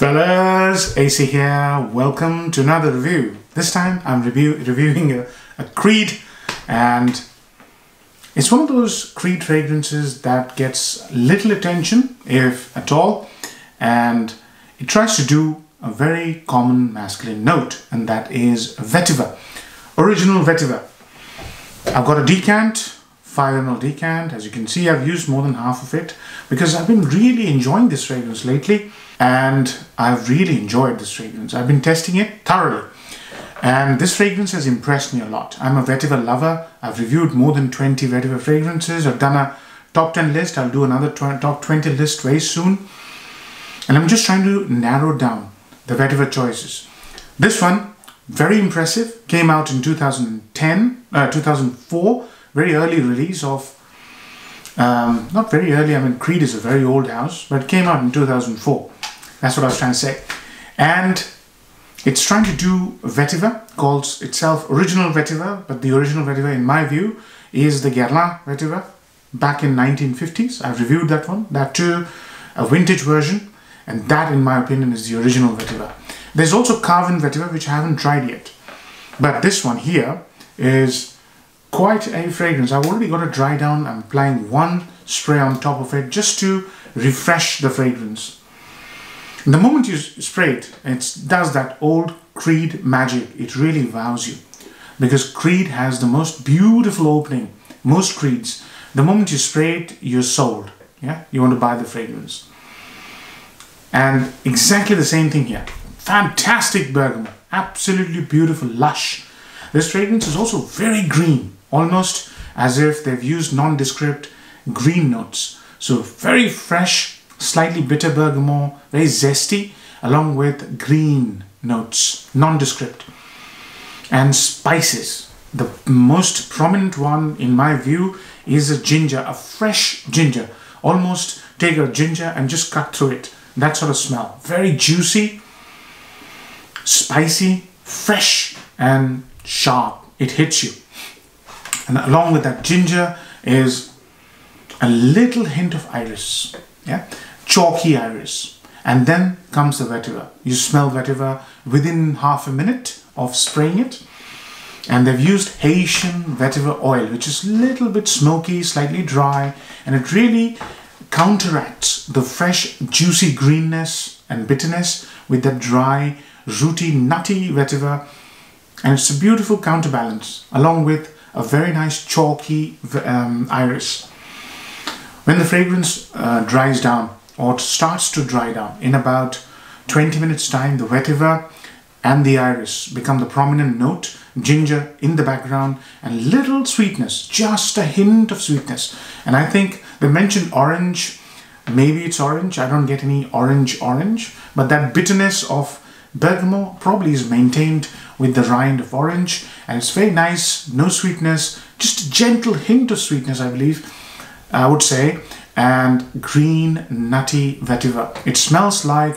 Fellas, AC here. Welcome to another review. This time I'm review, reviewing a, a Creed and it's one of those Creed fragrances that gets little attention, if at all, and it tries to do a very common masculine note and that is vetiver, original vetiver. I've got a decant, 5 ml decant. As you can see, I've used more than half of it because I've been really enjoying this fragrance lately and I've really enjoyed this fragrance. I've been testing it thoroughly and this fragrance has impressed me a lot. I'm a vetiver lover. I've reviewed more than 20 vetiver fragrances. I've done a top 10 list. I'll do another top 20 list very soon. And I'm just trying to narrow down the vetiver choices. This one, very impressive, came out in 2010, uh, 2004, very early release of, um, not very early, I mean Creed is a very old house, but came out in 2004. That's what I was trying to say. And it's trying to do vetiver, calls itself original vetiver, but the original vetiver in my view is the Guerlain vetiver back in 1950s. I've reviewed that one, that too, a vintage version, and that in my opinion is the original vetiver. There's also Carven vetiver, which I haven't tried yet. But this one here is quite a fragrance. I've already got it dry down. I'm applying one spray on top of it just to refresh the fragrance. The moment you spray it, it does that old Creed magic. It really wows you. Because Creed has the most beautiful opening. Most Creeds. The moment you spray it, you're sold. Yeah, You want to buy the fragrance. And exactly the same thing here. Fantastic bergamot. Absolutely beautiful, lush. This fragrance is also very green. Almost as if they've used nondescript green notes. So very fresh, slightly bitter bergamot, very zesty, along with green notes, nondescript. And spices. The most prominent one, in my view, is a ginger, a fresh ginger. Almost take a ginger and just cut through it. That sort of smell. Very juicy, spicy, fresh, and sharp. It hits you. And along with that ginger is a little hint of iris. Yeah chalky iris. And then comes the vetiver. You smell vetiver within half a minute of spraying it. And they've used Haitian vetiver oil, which is a little bit smoky, slightly dry, and it really counteracts the fresh, juicy greenness and bitterness with that dry, rooty, nutty vetiver. And it's a beautiful counterbalance, along with a very nice chalky um, iris. When the fragrance uh, dries down, or starts to dry down. In about 20 minutes time, the vetiver and the iris become the prominent note, ginger in the background, and little sweetness, just a hint of sweetness. And I think they mentioned orange, maybe it's orange, I don't get any orange orange, but that bitterness of bergamot probably is maintained with the rind of orange, and it's very nice, no sweetness, just a gentle hint of sweetness, I believe, I would say and green nutty vetiver. It smells like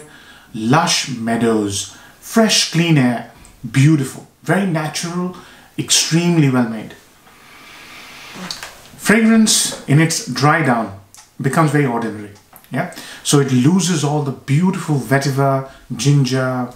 lush meadows, fresh clean air, beautiful, very natural, extremely well made. Fragrance in its dry down becomes very ordinary. Yeah, so it loses all the beautiful vetiver, ginger,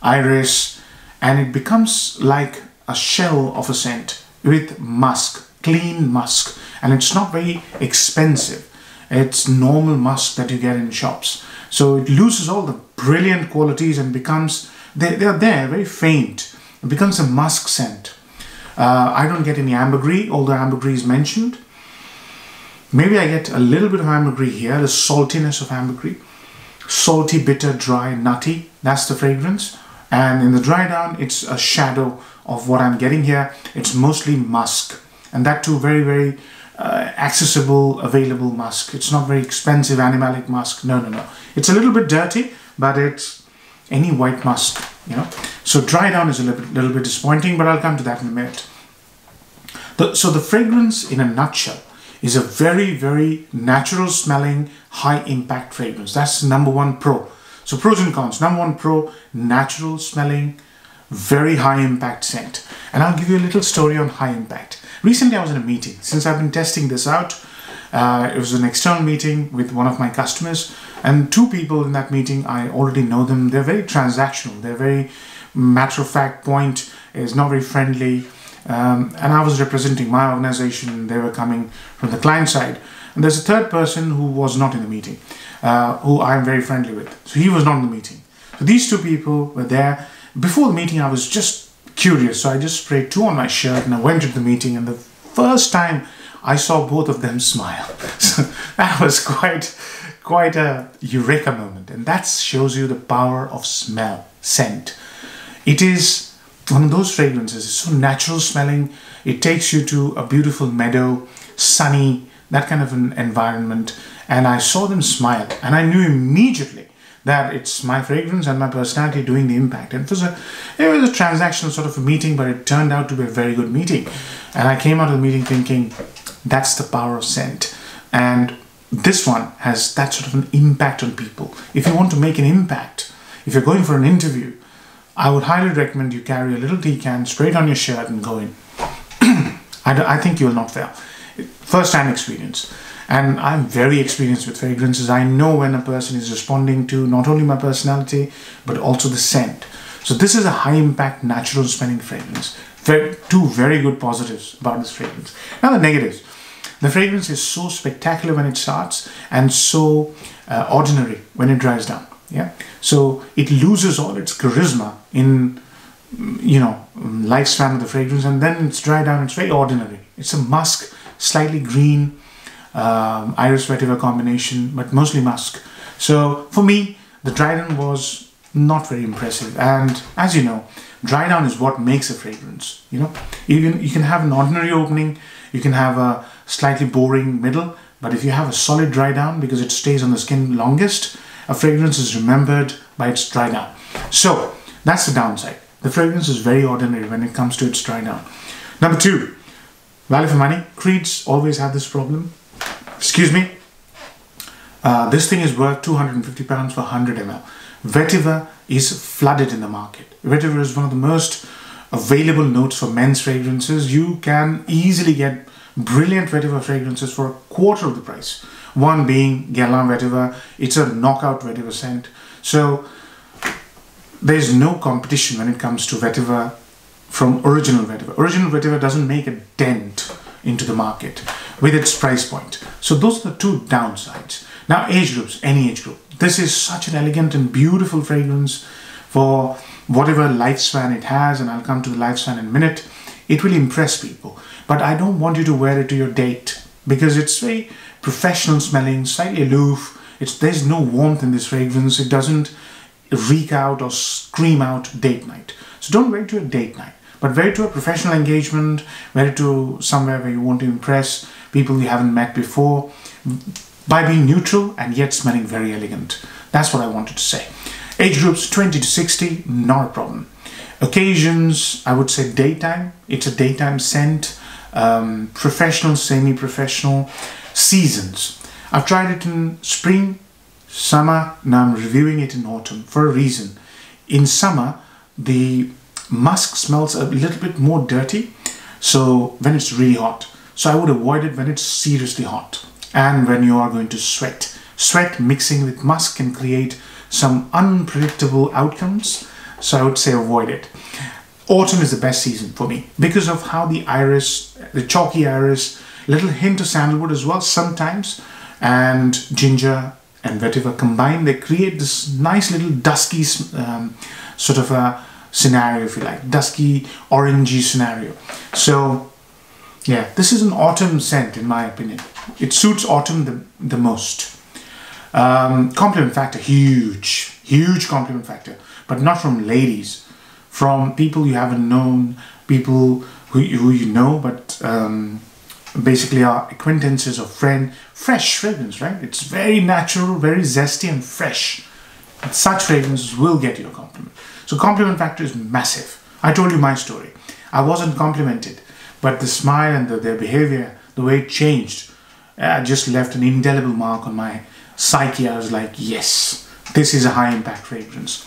iris, and it becomes like a shell of a scent with musk, clean musk, and it's not very expensive it's normal musk that you get in shops. So it loses all the brilliant qualities and becomes, they, they're there, very faint. It becomes a musk scent. Uh, I don't get any ambergris, although ambergris is mentioned. Maybe I get a little bit of ambergris here, the saltiness of ambergris. Salty, bitter, dry, nutty, that's the fragrance. And in the dry down, it's a shadow of what I'm getting here. It's mostly musk. And that too very, very uh, accessible, available musk. It's not very expensive animalic musk. No, no, no. It's a little bit dirty, but it's any white musk, you know. So dry down is a little bit, little bit disappointing, but I'll come to that in a minute. The, so the fragrance in a nutshell is a very, very natural smelling, high impact fragrance. That's number one pro. So pros and cons. Number one pro, natural smelling, very high impact scent. And I'll give you a little story on high impact. Recently, I was in a meeting. Since I've been testing this out, uh, it was an external meeting with one of my customers. And two people in that meeting, I already know them. They're very transactional. They're very matter of fact. Point is not very friendly. Um, and I was representing my organization. They were coming from the client side. And there's a third person who was not in the meeting, uh, who I'm very friendly with. So he was not in the meeting. So these two people were there. Before the meeting, I was just curious. So I just sprayed two on my shirt and I went to the meeting. And the first time I saw both of them smile. So that was quite, quite a eureka moment. And that shows you the power of smell, scent. It is one of those fragrances. It's so natural smelling. It takes you to a beautiful meadow, sunny, that kind of an environment. And I saw them smile and I knew immediately that it's my fragrance and my personality doing the impact. And it was a it was a transactional sort of a meeting, but it turned out to be a very good meeting. And I came out of the meeting thinking, that's the power of scent. And this one has that sort of an impact on people. If you want to make an impact, if you're going for an interview, I would highly recommend you carry a little decant straight on your shirt and go in. I, I think you will not fail. First hand experience. And I'm very experienced with fragrances. I know when a person is responding to not only my personality, but also the scent. So this is a high impact natural smelling fragrance. Two very good positives about this fragrance. Now the negatives. The fragrance is so spectacular when it starts and so uh, ordinary when it dries down. Yeah. So it loses all its charisma in you know lifespan of the fragrance and then it's dry down it's very ordinary it's a musk slightly green um, iris vetiver combination but mostly musk so for me the dry down was not very impressive and as you know dry down is what makes a fragrance you know you can you can have an ordinary opening you can have a slightly boring middle but if you have a solid dry down because it stays on the skin longest a fragrance is remembered by its dry down. So that's the downside. The fragrance is very ordinary when it comes to its dry down. Number two, value for money. Creeds always have this problem. Excuse me. Uh, this thing is worth 250 pounds for 100 ml. Vetiver is flooded in the market. Vetiver is one of the most available notes for men's fragrances. You can easily get brilliant vetiver fragrances for a quarter of the price. One being Guerlain vetiver. It's a knockout vetiver scent. So there's no competition when it comes to vetiver from original vetiver. Original vetiver doesn't make a dent into the market with its price point. So those are the two downsides. Now age groups, any age group. This is such an elegant and beautiful fragrance for whatever lifespan it has and I'll come to the lifespan in a minute. It will impress people. But I don't want you to wear it to your date because it's very professional smelling, slightly aloof. It's there's no warmth in this fragrance. It doesn't reek out or scream out date night. So don't wear it to a date night, but wear it to a professional engagement, wear it to somewhere where you want to impress people you haven't met before by being neutral and yet smelling very elegant. That's what I wanted to say. Age groups 20 to 60, not a problem. Occasions, I would say daytime. It's a daytime scent. Um, professional, semi-professional seasons. I've tried it in spring, summer, now I'm reviewing it in autumn for a reason. In summer, the musk smells a little bit more dirty, so when it's really hot. So I would avoid it when it's seriously hot and when you are going to sweat. Sweat mixing with musk can create some unpredictable outcomes, so I would say avoid it. Autumn is the best season for me because of how the iris, the chalky iris, little hint of sandalwood as well sometimes, and ginger and vetiver combined, they create this nice little dusky um, sort of a scenario, if you like, dusky orangey scenario. So, yeah, this is an autumn scent in my opinion. It suits autumn the, the most. Um, compliment factor, huge, huge compliment factor, but not from ladies, from people you haven't known, people who, who you know, but um, basically are acquaintances or friend fresh fragrance right? It's very natural very zesty and fresh. Such fragrances will get you a compliment. So compliment factor is massive. I told you my story. I wasn't complimented but the smile and the, their behavior the way it changed uh, just left an indelible mark on my psyche i was like yes this is a high impact fragrance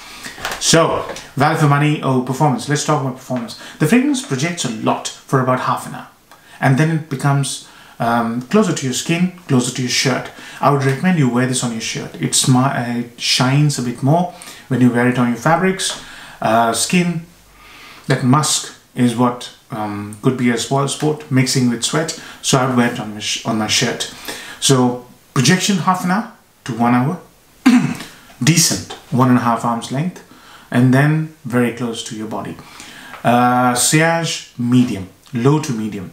so value for money oh performance let's talk about performance the fragrance projects a lot for about half an hour and then it becomes um, closer to your skin, closer to your shirt. I would recommend you wear this on your shirt. It uh, shines a bit more when you wear it on your fabrics. Uh, skin, that musk is what um, could be a spoil sport mixing with sweat. So I it on my, on my shirt. So projection half an hour to one hour. Decent, one and a half arms length. And then very close to your body. Uh, sillage, medium, low to medium.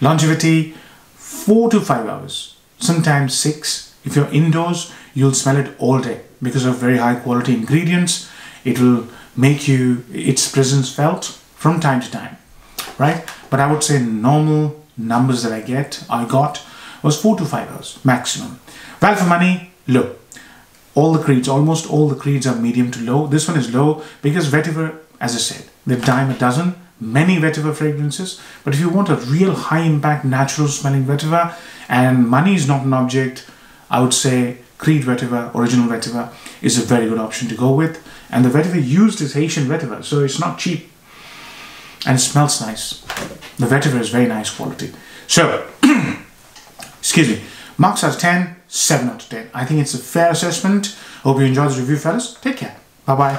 Longevity, four to five hours, sometimes six. If you're indoors, you'll smell it all day because of very high quality ingredients. It will make you its presence felt from time to time, right? But I would say normal numbers that I get, I got was four to five hours maximum. Value for money, low. All the creeds, almost all the creeds are medium to low. This one is low because vetiver, as I said, the dime a dozen, many vetiver fragrances. But if you want a real high impact, natural smelling vetiver, and money is not an object, I would say Creed vetiver, original vetiver, is a very good option to go with. And the vetiver used is Haitian vetiver, so it's not cheap. And it smells nice. The vetiver is very nice quality. So, excuse me, marks as 10, 7 out of 10. I think it's a fair assessment. Hope you enjoyed this review, fellas. Take care. Bye-bye.